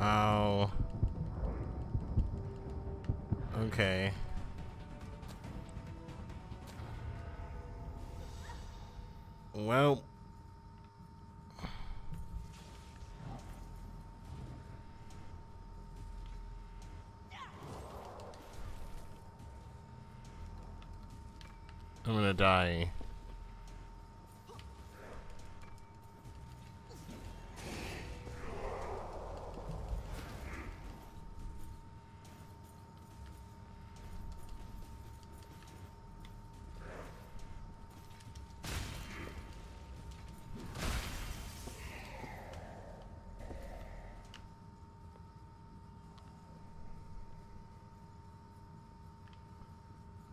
Oh. Okay. Well. I'm gonna die.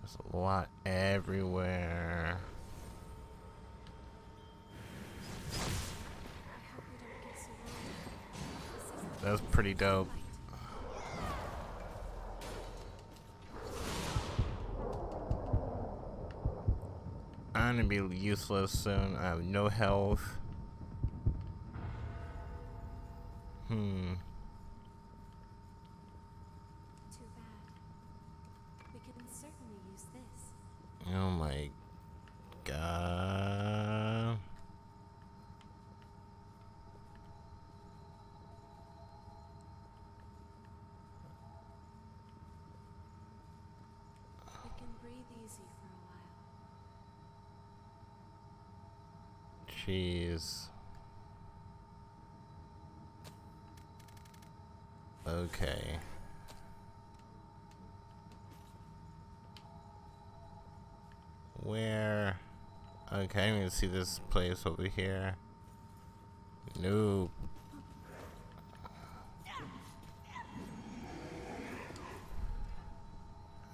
There's a lot everywhere. That's pretty dope. I'm gonna be useless soon. I have no health. Hmm. Too bad. We can certainly use this. Oh my god. We can breathe easy for a while. Jeez. Okay. Where? Okay, I'm gonna see this place over here. Nope.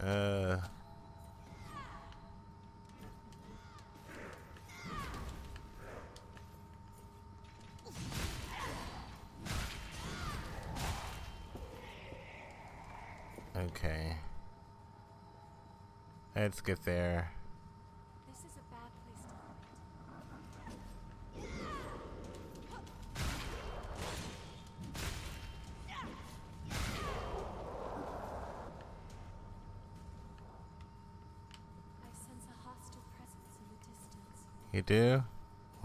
Uh. Okay. Let's get there. This is a bad place to hide. I sense a hostile presence in the distance. You do?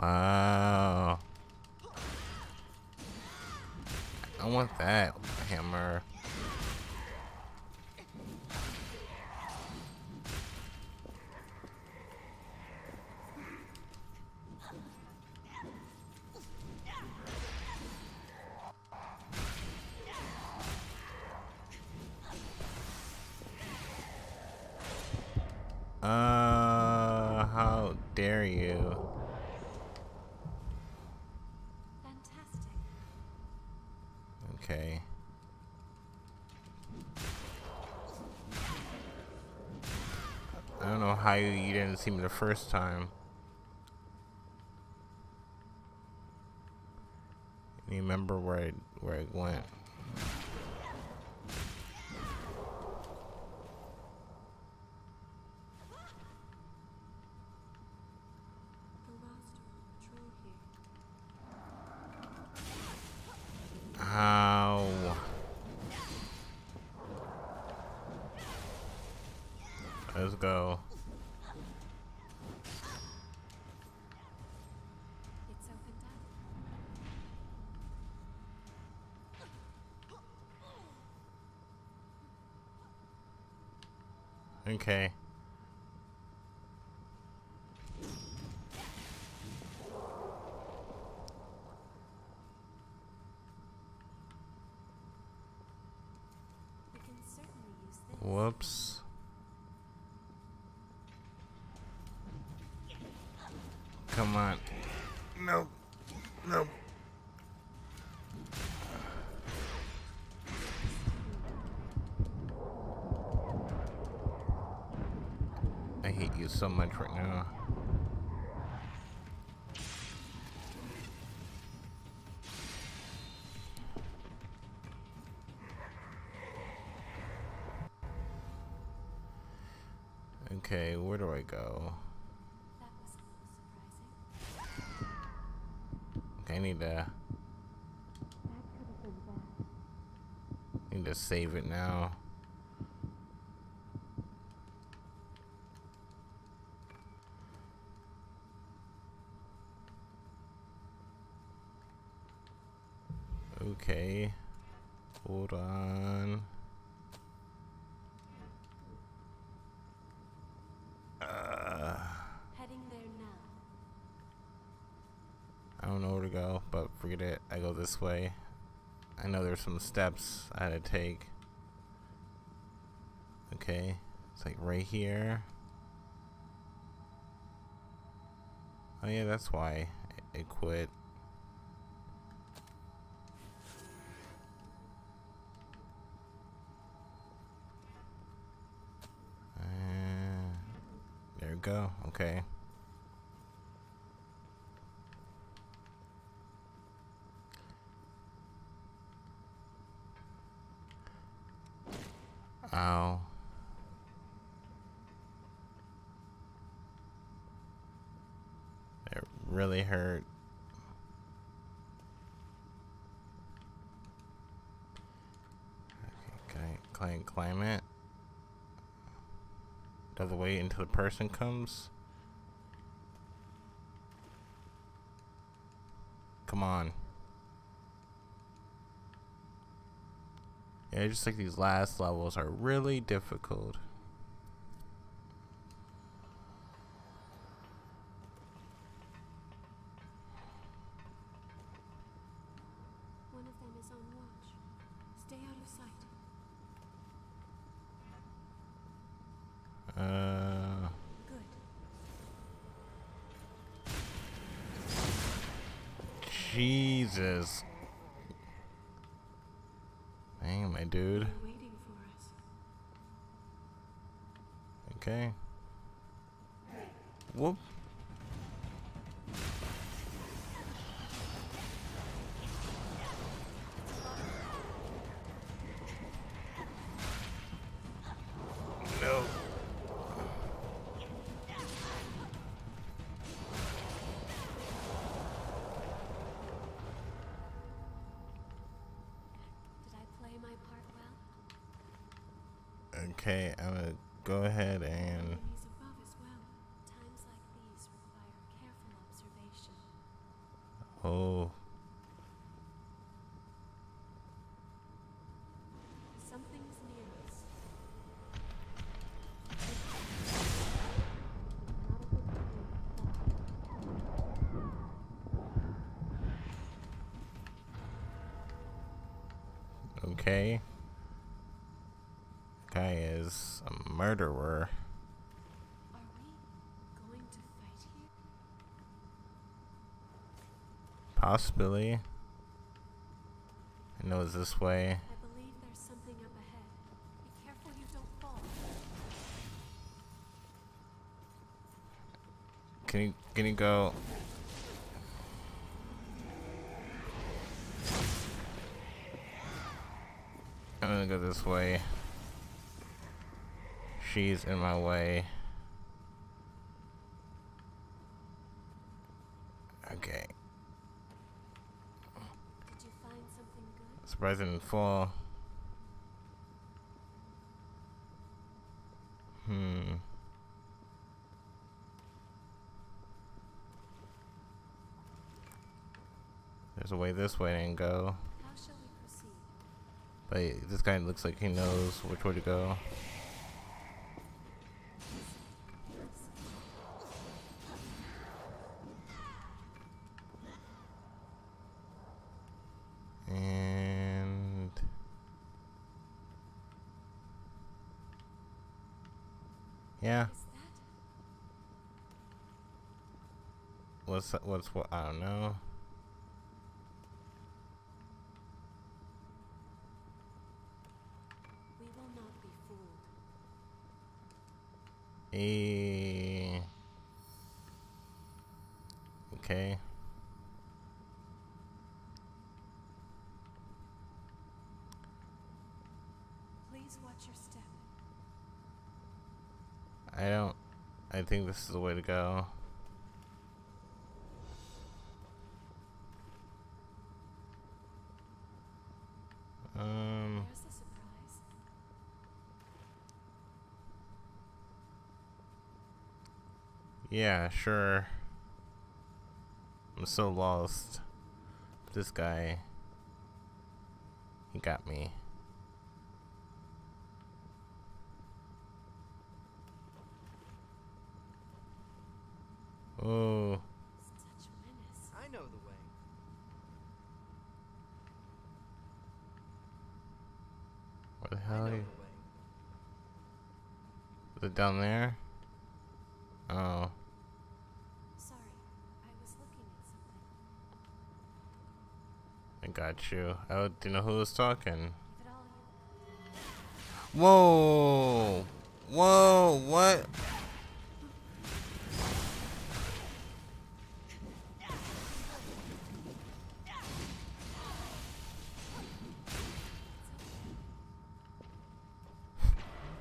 Wow. I want that hammer. Me the first time. You remember where I, where I went? The lost are on patrol here. How? Let's go. It's opened up. Okay. We can certainly use this. Whoops. Come on. Nope. Nope. I hate you so much right now. Okay, where do I go? Okay, I need to. Need to save it now. Okay. Hold on. Uh, Heading there now. I don't know where to go, but forget it. I go this way. I know there's some steps I had to take. Okay. It's like right here. Oh yeah, that's why it it quit. Uh, there we go. Okay. Ow. It really hurt. Okay, can I climb, climb it? Does it wait until the person comes? Come on. Yeah, just like these last levels are really difficult. One of them is on watch. Stay out of sight. Uh, Good. Jesus. Dang, my dude. They're waiting for us. Okay. Whoop. Murderer. Possibly. I know it's this way. I believe there's something up ahead. Be careful you don't fall. Can you can you go? I'm gonna go this way. She's in my way. Okay. Did you find something good? Surprise didn't fall. Hmm. There's a way this way and go. How shall we proceed? But this guy looks like he knows which way to go. And yeah, Is that? what's what's what I don't know. We will not be fooled. Eh. Okay. Please watch your step. I don't. I think this is the way to go. Um. There's a Yeah, sure. I'm so lost. This guy, he got me. Oh, I know the way. where the hell are the you? Is it down there? Oh, Sorry, I was looking at something. I got you. Oh, do you know who was talking? Give it all you. Whoa! Whoa! What?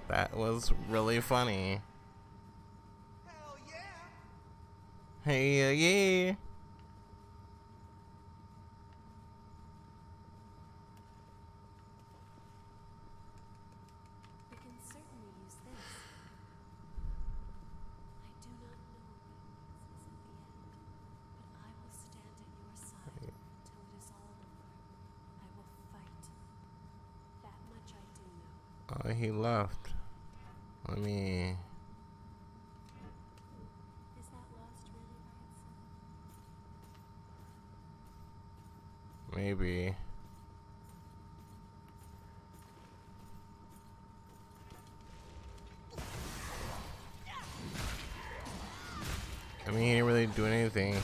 That was really funny. Hell yeah! Hey, uh, yeah. We can certainly use this. I do not know what it means at the end, but I will stand at your side till it is all over. I will fight. That much I do know. Oh, he left. Let me. Is that lost really by itself? Maybe. I mean, he didn't really do anything. I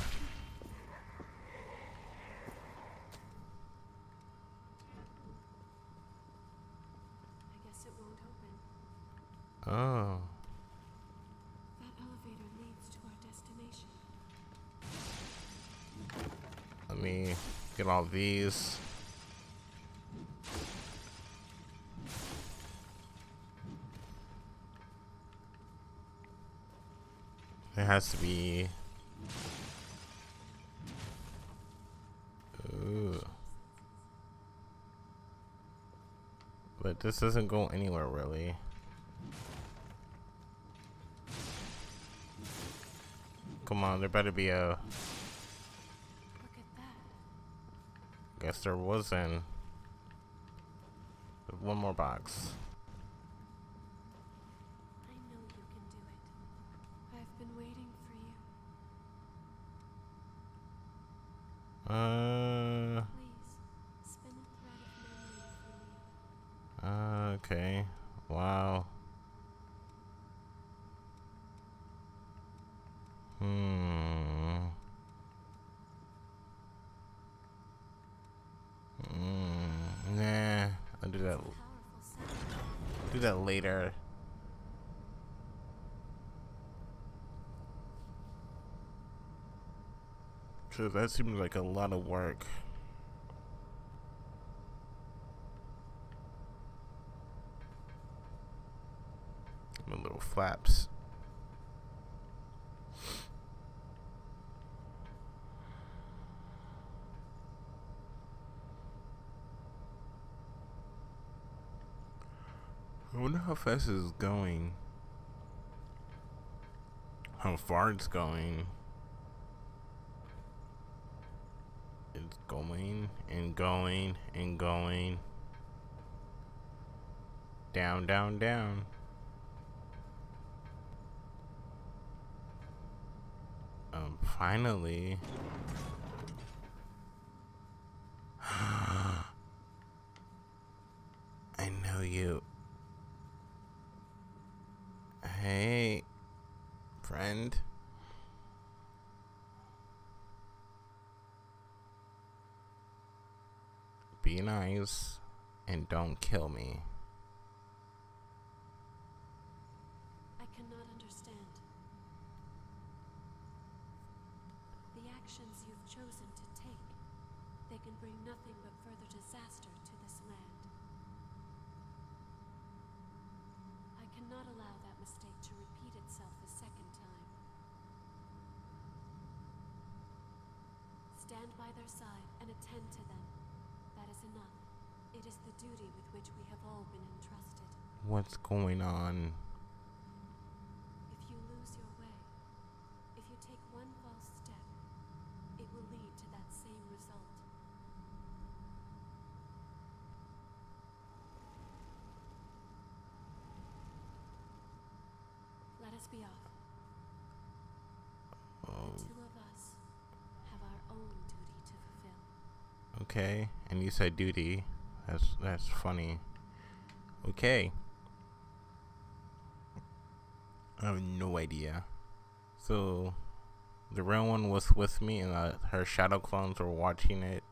guess it won't open. Oh. That elevator leads to our destination. Let me get all these. There has to be. Ooh. But this doesn't go anywhere really. Come on, there better be a. Look at that. Guess there wasn't. One more box. I know you can do it. I've been waiting for you. Uh, Please, spin a thread of memory for me. uh, okay. Wow. Hmm. Hmm. Nah. I'll do that. Powerful sound. Do that later. Cause that seems like a lot of work. My little flaps. I wonder how fast it's going. How far it's going. It's going and going and going. Down, down, down. Um, finally. I know you. Hey, friend. Be nice and don't kill me. I cannot understand. The actions you've chosen to take, they can bring nothing but further disaster to this land. I cannot allow that mistake to repeat itself a second time. Stand by their side and attend to them. That is enough. It is the duty with which we have all been entrusted. What's going on? If you lose your way, be off. Oh, The two of us have our own duty to fulfill. okay. And you said duty. That's that's funny. Okay. I have no idea. So, the real one was with me, and uh, her shadow clones were watching it.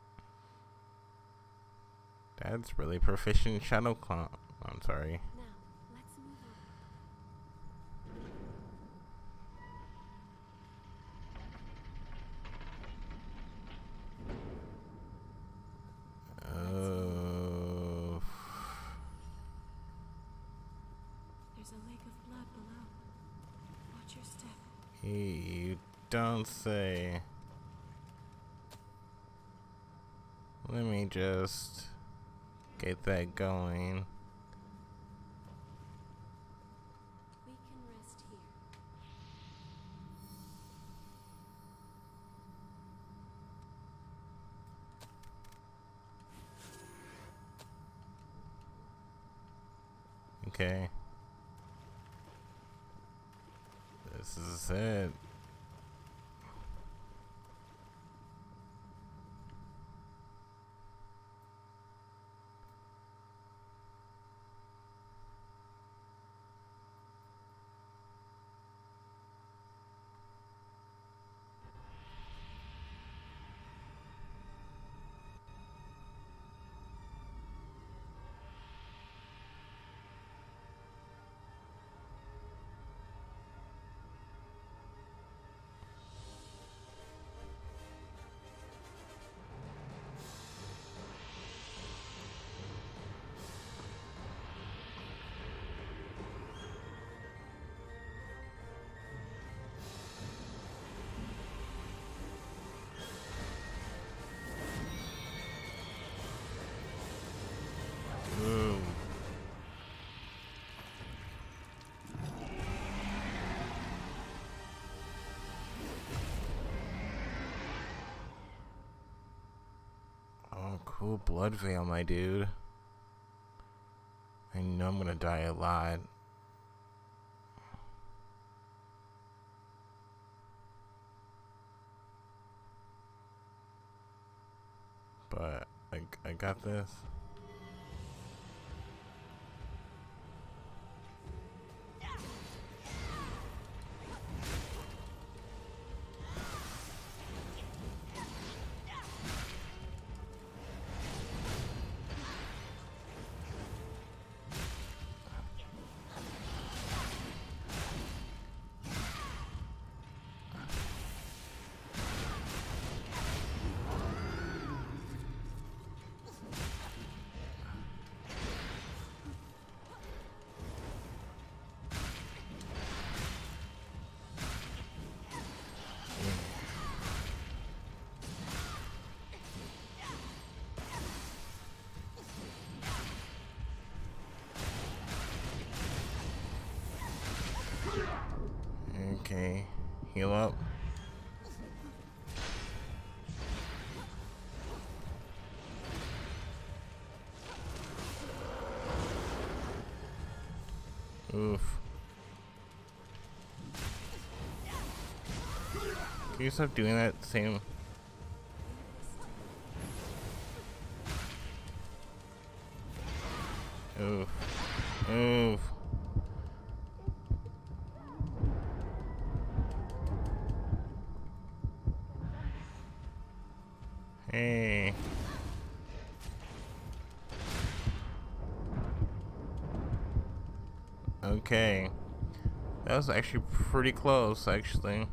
That's really proficient shadow clone. I'm sorry. Now, let's move on. Uh, There's a lake of blood below. Watch your step. you don't say. Let me just get that going. We can rest here. Okay. This is it. Cool blood veil, my dude. I know I'm gonna die a lot. But I, I got this. Heal up. Oof. Can you stop doing that same? Oof. Oof. Okay. That was actually pretty close, actually.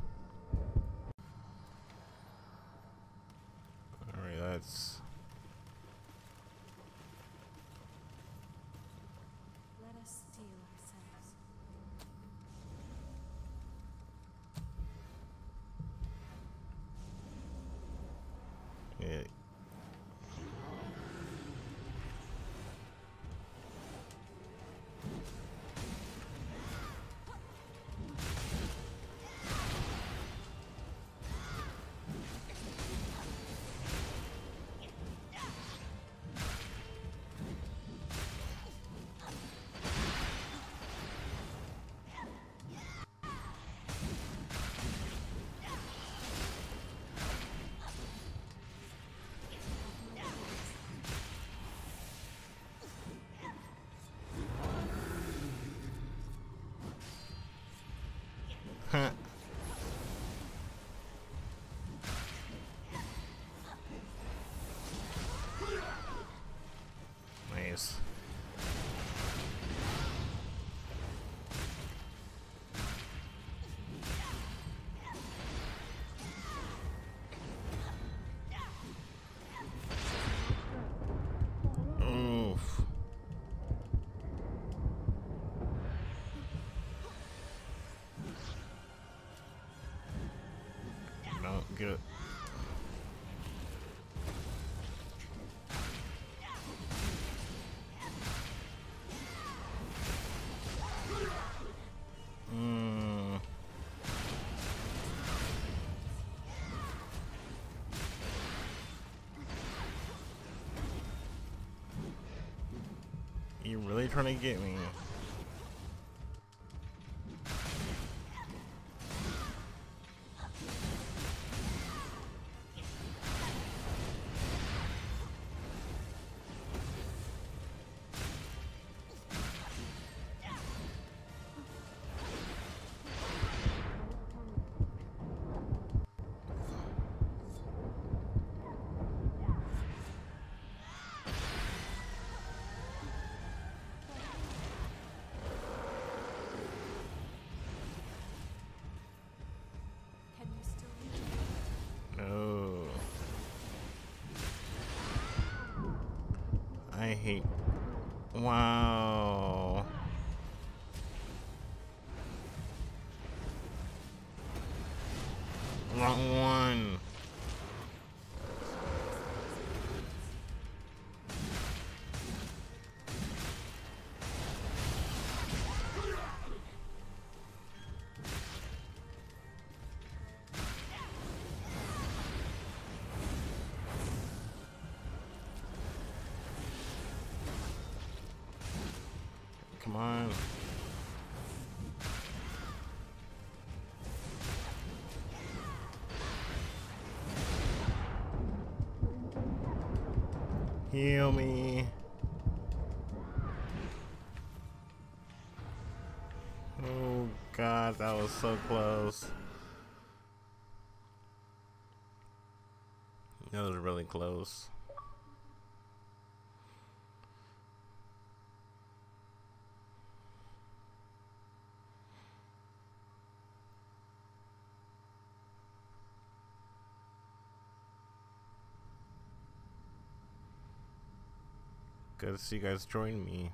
No, good. Mm. You really trying to get me? I hate. Wow. Heal me. Oh god, that was so close. That was really close. Good to see you guys join me.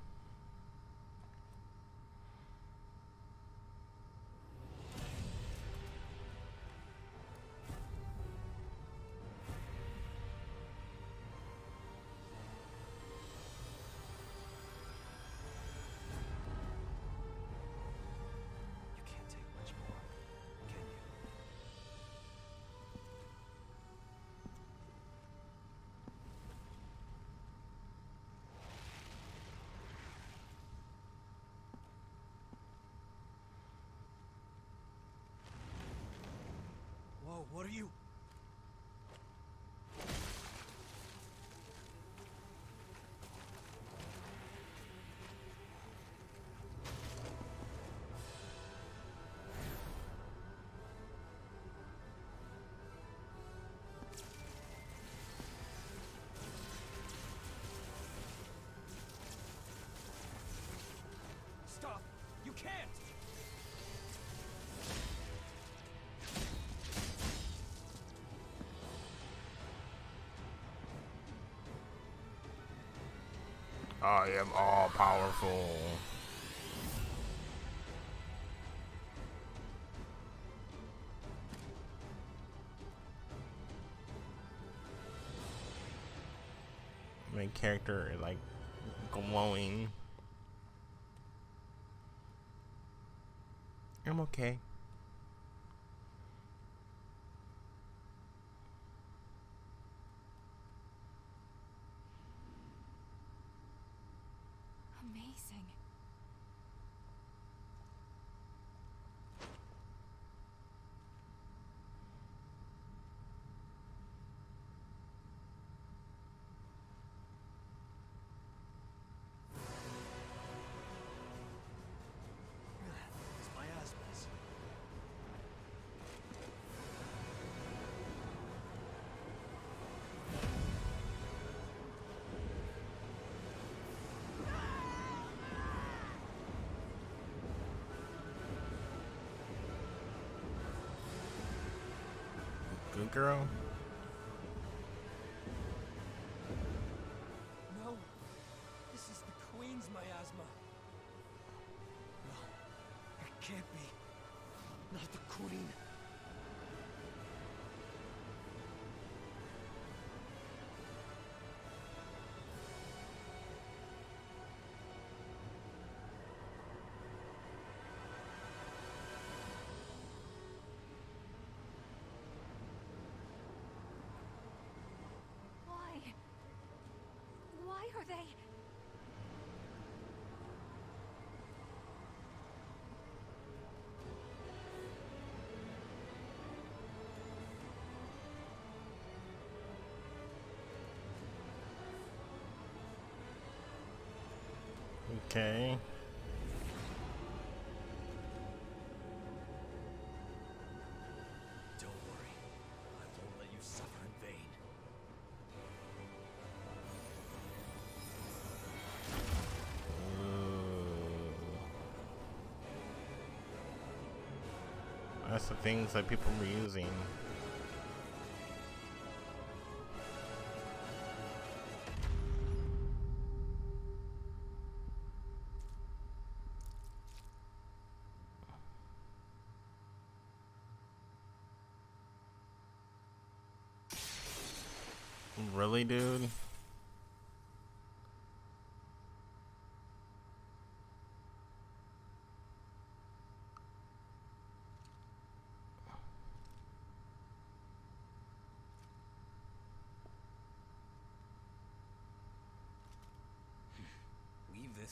I am all powerful. My character is like glowing. I'm okay. Blue? No. This is the Queen's miasma. No. It can't be. Not the Queen. Are they? Okay. That's the things that people were using.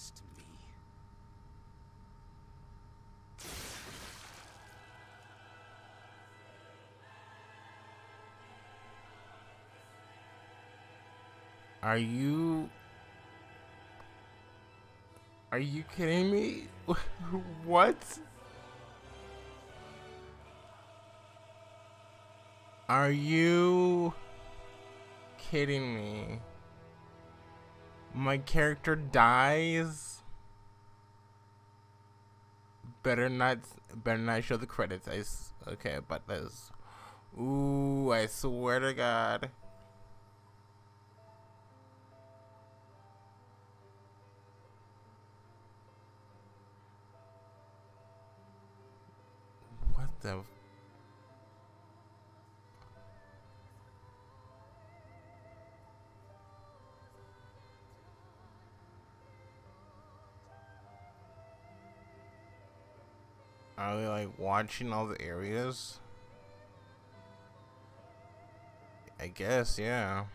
To me. Are you Are you kidding me? what? Are you kidding me? My character dies? Better not better not show the credits. I okay, but this Ooh, I swear to god. What the? Are they like watching all the areas? I guess, yeah.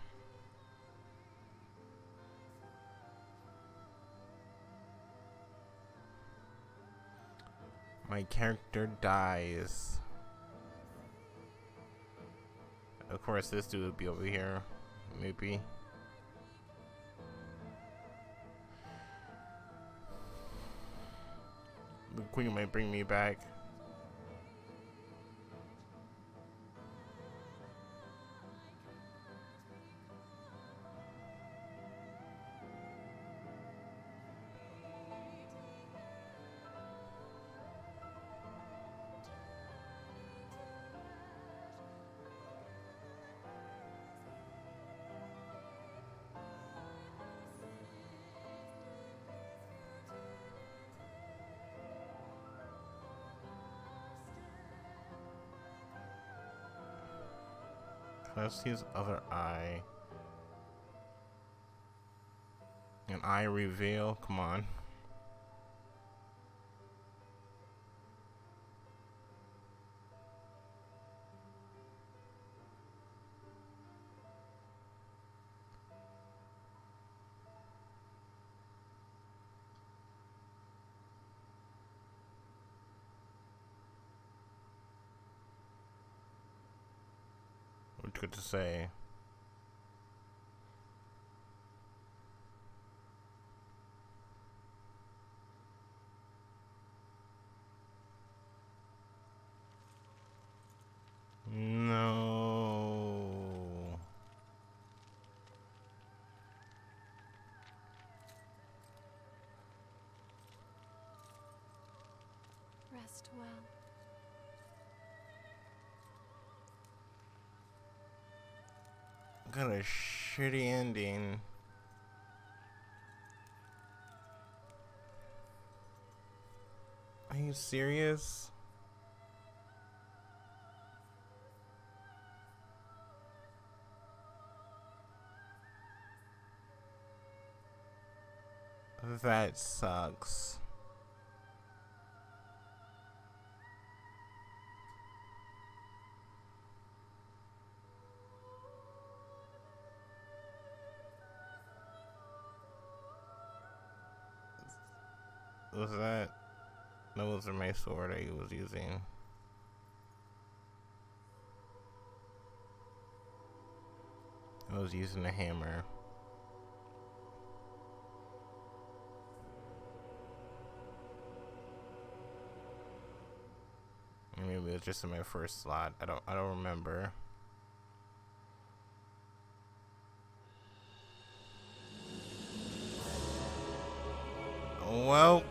My character dies. Of course, this dude would be over here. Maybe. The queen might bring me back. See his other eye? An eye reveal? Come on. To say? No. Rest well. Got a shitty ending. Are you serious? That sucks. That was my sword I was using. I was using a hammer. Maybe it was just in my first slot. I don't I don't remember. Well,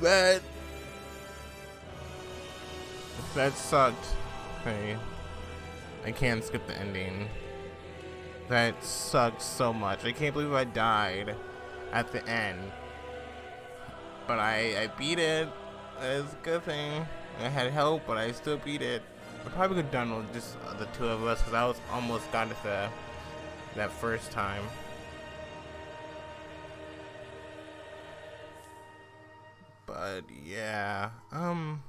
that that sucked. Hey, I can't skip the ending. That sucked so much. I can't believe I died at the end. But I, I beat it. It's a good thing. I had help, but I still beat it. I probably could have done with just the two of us because I was almost got it the, that first time. Yeah, um,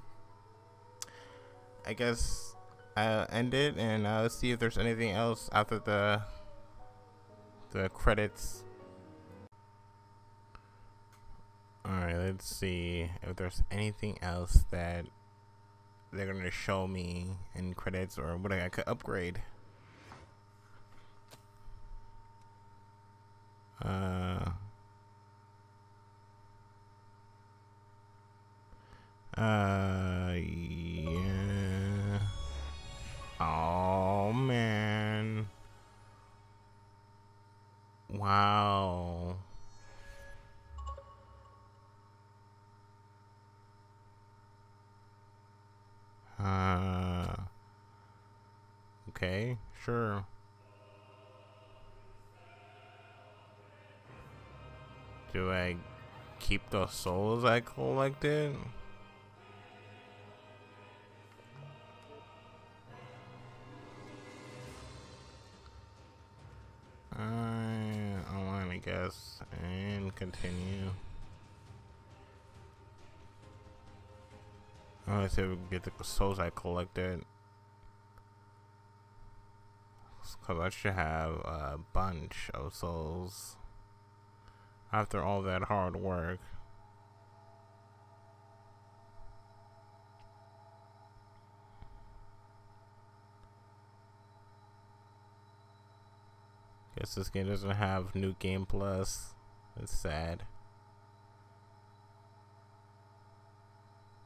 I guess I'll end it and I'll see if there's anything else after the the credits. Alright, let's see if there's anything else that they're gonna show me in credits or what I could upgrade. Uh, uh, yeah. Oh man. Wow. Uh, okay, sure. Do I keep the souls I collected? Continue. Oh, let's see if we can get the souls I collected. Because I should have a bunch of souls after all that hard work. Guess this game doesn't have new game plus. It's sad.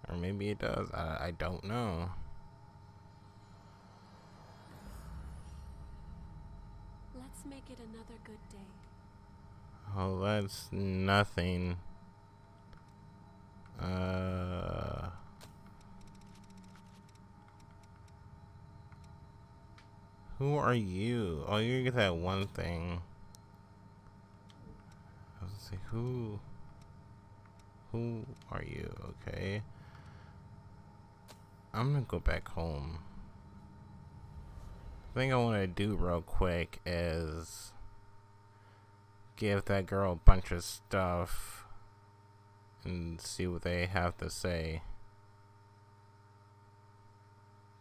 Or maybe it does. I, I don't know. Let's make it another good day. Oh, that's nothing. Uh. Who are you? Oh, you get that one thing. Let's who. Who are you? Okay. I'm gonna go back home. The thing I want to do real quick is give that girl a bunch of stuff and see what they have to say.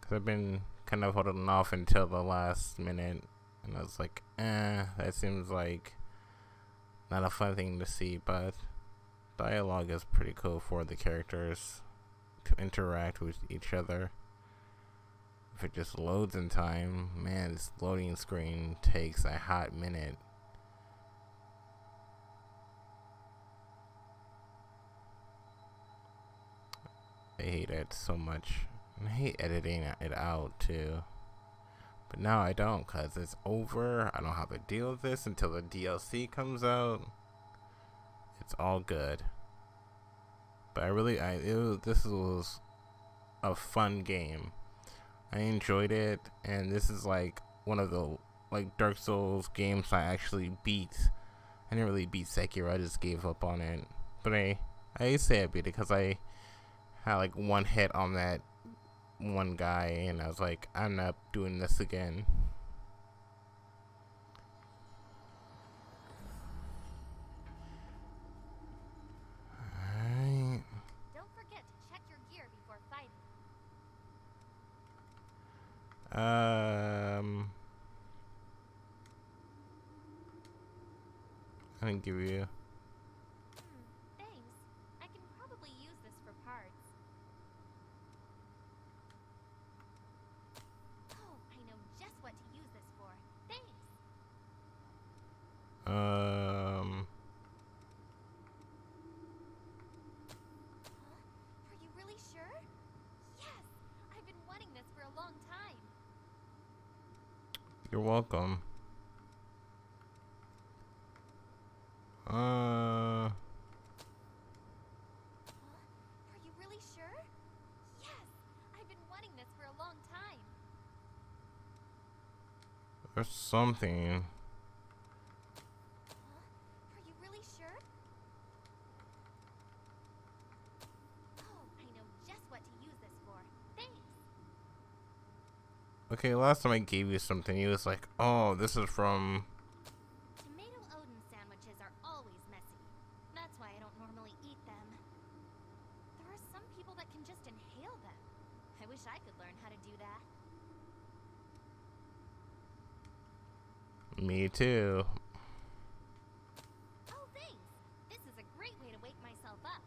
Cause I've been kind of holding off until the last minute, and I was like, eh, that seems like not a fun thing to see, but dialogue is pretty cool for the characters to interact with each other. If it just loads in time, man, this loading screen takes a hot minute. I hate it so much. I hate editing it out too. But now I don't because it's over. I don't have to deal with this until the DLC comes out. It's all good. But I really, I it was, this was a fun game. I enjoyed it, and this is like one of the like Dark Souls games I actually beat. I didn't really beat Sekiro. I just gave up on it. But I I say I beat it because I had like one hit on that one guy, and I was like, I'm not doing this again. Alright. Don't forget to check your gear before fighting. Um, I didn't give you. Hmm, thanks. I can probably use this for parts. Oh, I know just what to use this for. Thanks. Um, Huh? Are you really sure? Yes! I've been wanting this for a long time. you're welcome. Uh, Huh? Are you really sure? Yes! I've been wanting this for a long time. there's something. Huh? Are you really sure? Oh, I know just what to use this for. Thanks. Okay, last time I gave you something, you was like, "Oh, this is from." Tomato Odin sandwiches are always messy. That's why I don't normally eat them. There are some people that can just inhale them. I wish I could learn how to do that. Me too. Oh, thanks! This is a great way to wake myself up.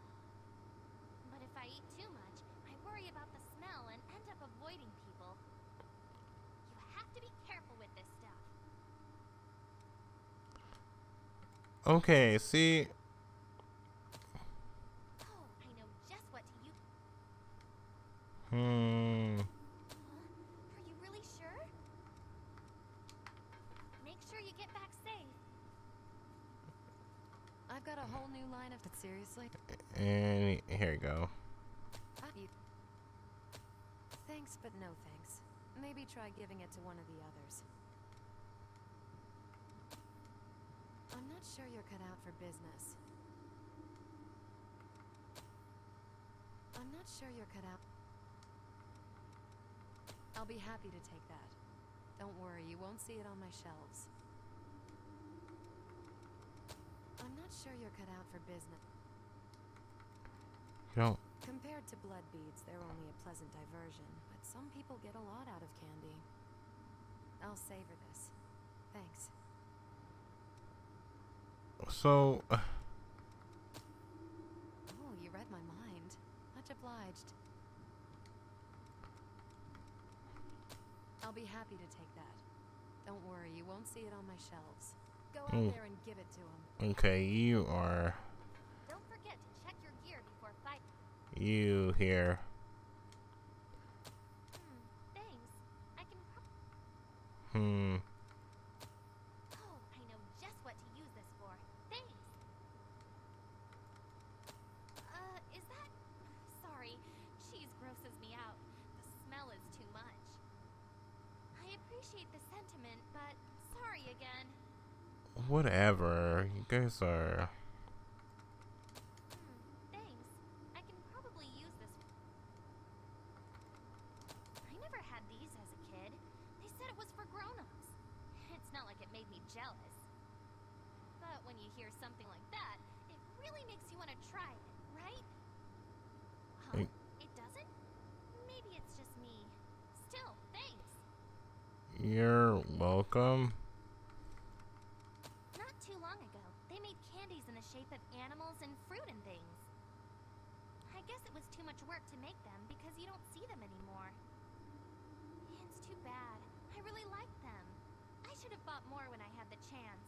But if I eat too much, I worry about the smell and end up avoiding people. You have to be careful with this stuff. Okay, see, Oh, I know just what to use. hmm. Huh? Are you really sure? Make sure you get back safe. I've got a whole new line of seriously. And here you go. Uh, you- Thanks, but no thanks. Maybe try giving it to one of the others. I'm not sure you're cut out for business. I'm not sure you're cut out. I'll be happy to take that. Don't worry, you won't see it on my shelves. I'm not sure you're cut out for business. You don't. Compared to blood beads, they're only a pleasant diversion, but some people get a lot out of candy. I'll savor this. Thanks. So, uh, Oh, you read my mind. Much obliged. I'll be happy to take that. Don't worry, you won't see it on my shelves. Go out Mm. there and give it to him. okay, you are. Don't forget to check your gear before fighting. You here. Hmm, thanks. I can Hmm. Oh, I know just what to use this for. Thanks. Uh, is that... Sorry, cheese grosses me out. The smell is too much. I appreciate the sentiment, but sorry again. Whatever. You guys thanks. I can probably use this. I never had these as a kid. They said it was for grown-ups. It's not like it made me jealous. But when you hear something like that, it really makes you want to try it, right? Huh? Hey. It doesn't? Maybe it's just me. Still, thanks. You're welcome. Not too long ago, they made candies in the shape of animals and fruit and things. I guess it was too much work to make them because you don't see them anymore. It's too bad. I really liked them. I should have bought more when I had the chance.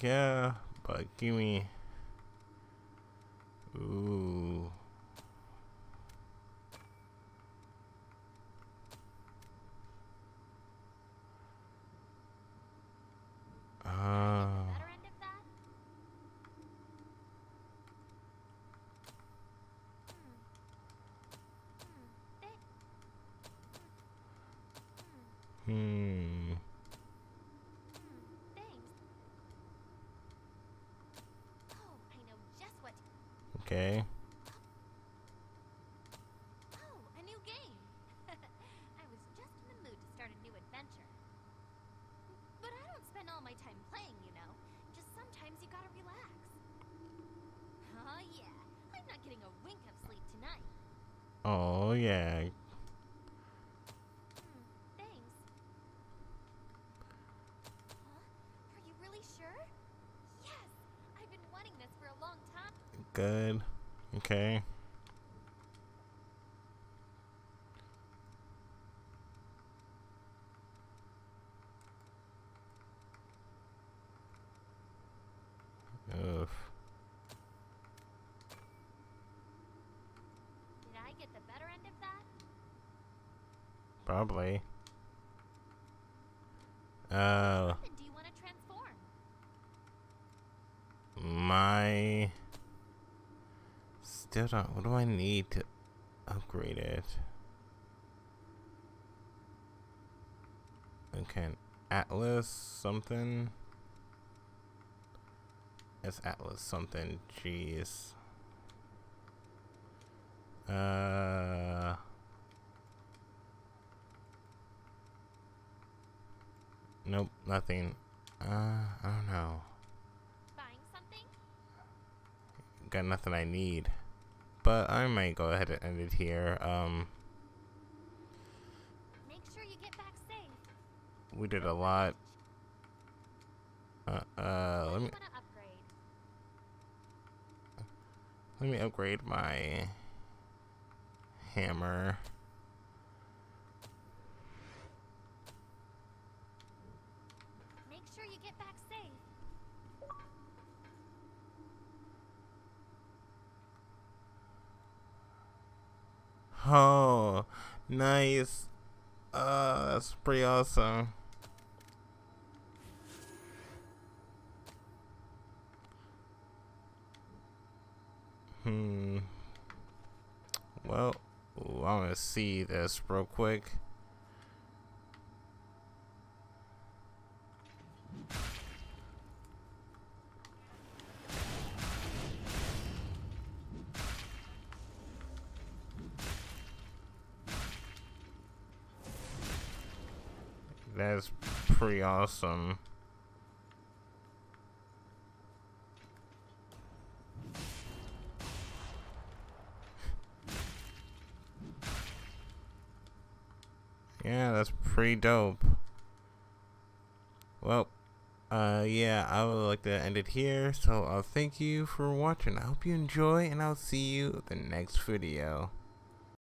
Yeah, but give me. Ooh. The Ah. better end of that? Hmm. Hmm. They- Hmm. Thanks. Oh, I know just what. Okay. Oh, a new game. I was just in the mood to start a new adventure. But I don't spend all my time playing, you know. Just sometimes you gotta relax. Oh yeah, I'm not getting a wink of sleep tonight. Oh yeah. Hmm, thanks. Huh? Are you really sure? Yes! I've been wanting this for a long time. Good. Okay. Oof. Did I get the better end of that? Probably. Oh, Then do you want to transform? my. Don't. What do I need to upgrade it? Okay, Atlas something. It's Atlas something. Jeez. Uh. Nope, nothing. Uh, I don't know. Buying something? Got nothing I need. But I might go ahead and end it here. Um, Make sure you get back safe. we did a lot. Uh, uh, let me you want to upgrade? let me upgrade my hammer. Make sure you get back safe. Oh, nice. Uh, that's pretty awesome. Hmm. Well, ooh, I want to see this real quick. Awesome. Yeah, that's pretty dope. Well, uh, yeah, I would like to end it here. So, uh, thank you for watching. I hope you enjoy, and I'll see you the next video.